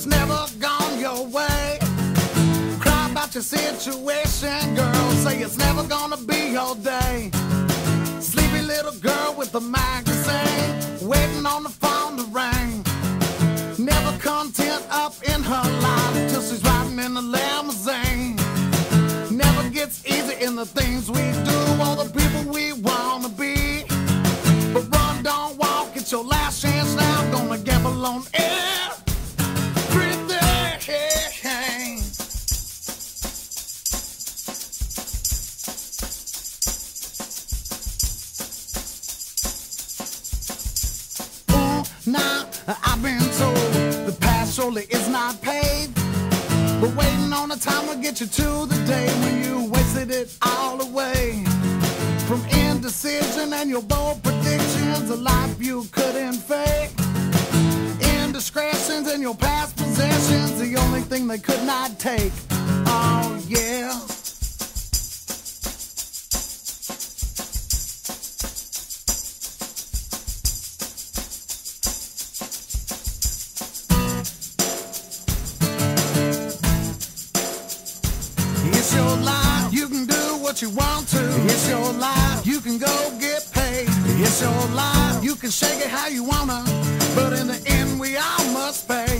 it's never gone your way. Cry about your situation, girl. Say it's never gonna be your day. Sleepy little girl with a magazine, waiting on the phone to ring. Never content up in her life till she's riding in the limousine. Never gets easy in the things we do or the people we wanna be. But run, don't walk, it's your last chance now. Gonna gamble on air. Now I've been told the past surely is not paved. But waiting on the time will get you to the day when you wasted it all away. From indecision and your bold predictions, a life you couldn't fake. Indiscretions and your past possessions, the only thing they could not take. Oh, It's your life. You can do what you want to. It's your life. You can go get paid. It's your life. You can shake it how you wanna. But in the end, we all must pay.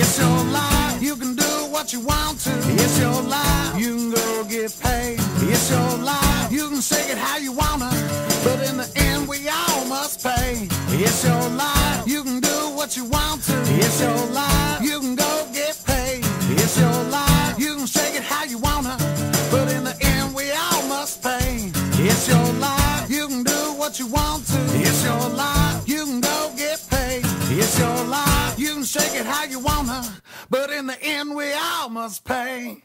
It's your life. You can do what you want to. It's your life. You can go get paid. It's your life. You can shake it how you wanna. But in the end, we all must pay. It's your life. You can do what you want to. It's your life. You want to. It's your life. You can go get paid. It's your life. You can shake it how you wanna. But in the end, we all must pay.